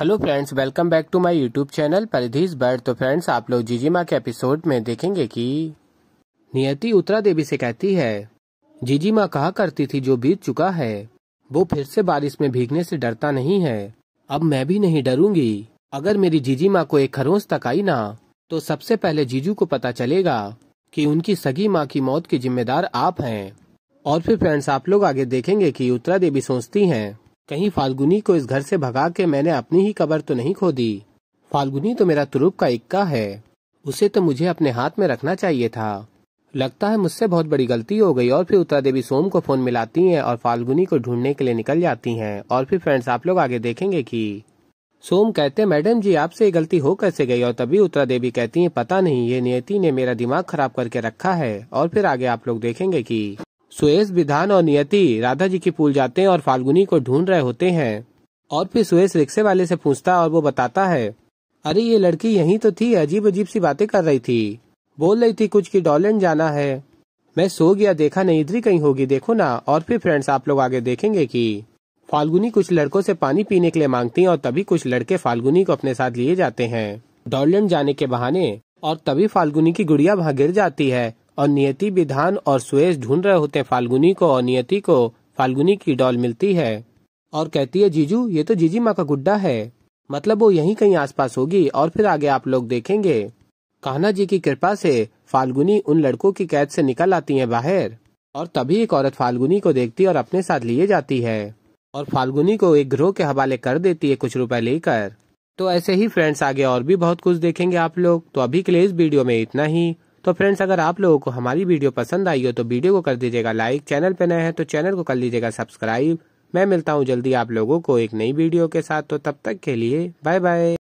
Hello friends welcome back to my YouTube channel परिधीज bird तो friends आप लोग जीजी माँ के एपिसोड में देखेंगे कि नियति उत्तरा देवी से कहती है जीजी माँ कहा करती थी जो बीत चुका है? वो फिर से बारिश में भीगने से डरता नहीं है। अब मैं भी नहीं डरूँगी। अगर मेरी जीजी माँ को एक खरोंच तक आई ना तो सबसे पहले जीजू को पता चलेगा कि उनकी सगी माँ की मौत की जिम्मेदार आप हैं। और फिर फ्रेंड्स आप लोग आगे देखेंगे कि उत्तरा देवी सोचती हैं कहीं फाल्गुनी को इस घर से भगा के मैंने अपनी ही कबर तो नहीं खो दी फाल्गुनी तो मेरा तुरुप का इक्का है। उसे तो मुझे अपने हाथ में रखना चाहिए था। लगता है मुझसे बहुत बड़ी गलती हो गई और फिर उत्तरा देवी सोम को फ़ोन मिलाती हैं और फाल्गुनी को ढूँढने के लिए निकल जाती हैं और फिर फ्रेंड्स आप लोग आगे देखेंगे कि सोम कहते हैं मैडम जी, आपसे ये गलती हो कैसे गई? और तभी उत्तरा देवी कहती हैं, पता नहीं, ये नियति ने मेरा दिमाग खराब करके रखा है और फिर आगे आप लोग देखेंगे कि सुएश विधान और नियति राधा जी की पूल जाते हैं और फाल्गुनी को ढूंढ रहे होते हैं। और फिर सुएश रिक्शे वाले से पूछता और वो बताता है, अरे, ये लड़की यही तो थी अजीब अजीब सी बातें कर रही थी। बोल रही थी कुछ की डॉलैंड जाना है। मैं सो गया, देखा नहीं, इधर कहीं होगी, देखो ना। और फिर फ्रेंड्स, आप लोग आगे देखेंगे कि फाल्गुनी कुछ लड़कों से पानी पीने के लिए मांगती है और तभी कुछ लड़के फाल्गुनी को अपने साथ लिए जाते हैं। डॉलैंड जाने के बहाने और तभी फाल्गुनी की गुड़िया वहाँ गिर जाती है। और नियति विधान और सुएश ढूंढ रहे होते हैं फाल्गुनी को और नियति को, फाल्गुनी की डॉल मिलती है। और कहती है, जीजू, ये तो जीजी माँ का गुड्डा है। मतलब वो यहीं कहीं आसपास होगी और फिर आगे आप लोग देखेंगे। कान्हा जी की कृपा से फाल्गुनी उन लड़कों की कैद से निकल आती है बाहर। और तभी एक औरत फाल्गुनी को देखती और अपने साथ लिए जाती है। और फाल्गुनी को एक ग्रोह के हवाले कर देती है कुछ रुपए लेकर। तो ऐसे ही फ्रेंड्स आगे और भी बहुत कुछ देखेंगे आप लोग। तो अभी के लिए इस वीडियो में इतना ही। तो फ्रेंड्स अगर आप लोगों को हमारी वीडियो पसंद आई हो तो वीडियो को कर दीजिएगा लाइक चैनल पे नए हैं तो चैनल को कर लीजिएगा सब्सक्राइब मैं मिलता हूँ जल्दी आप लोगों को एक नई वीडियो के साथ तो तब तक के लिए बाय बाय